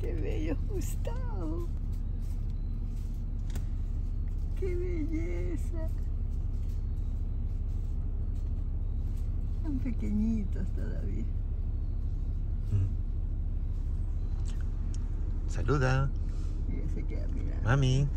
Qué bello Gustavo. Qué belleza. Tan pequeñitos todavía. Mm. Saluda, Y se queda mirando. mami.